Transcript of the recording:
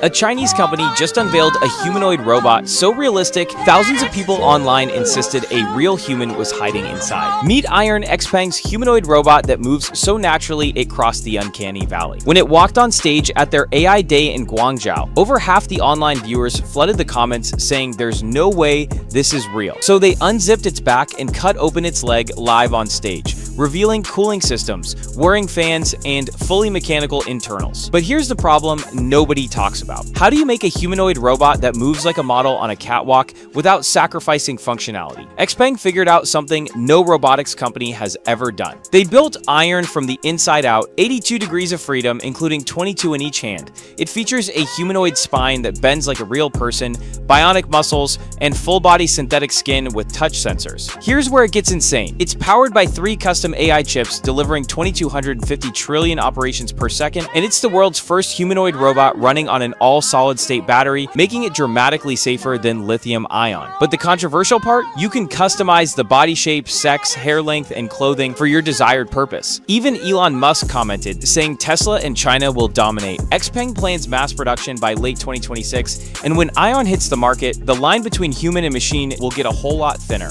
A Chinese company just unveiled a humanoid robot so realistic, thousands of people online insisted a real human was hiding inside. Meet Iron Xpeng's humanoid robot that moves so naturally it crossed the uncanny valley. When it walked on stage at their AI Day in Guangzhou, over half the online viewers flooded the comments saying there's no way this is real. So they unzipped its back and cut open its leg live on stage revealing cooling systems, whirring fans, and fully mechanical internals. But here's the problem nobody talks about. How do you make a humanoid robot that moves like a model on a catwalk without sacrificing functionality? Xpeng figured out something no robotics company has ever done. They built Iron from the inside out, 82 degrees of freedom, including 22 in each hand. It features a humanoid spine that bends like a real person, bionic muscles, and full-body synthetic skin with touch sensors. Here's where it gets insane. It's powered by three custom custom AI chips delivering 2250 trillion operations per second, and it's the world's first humanoid robot running on an all-solid-state battery, making it dramatically safer than lithium-ion. But the controversial part? You can customize the body shape, sex, hair length, and clothing for your desired purpose. Even Elon Musk commented, saying Tesla and China will dominate. Xpeng plans mass production by late 2026, and when Iron hits the market, the line between human and machine will get a whole lot thinner.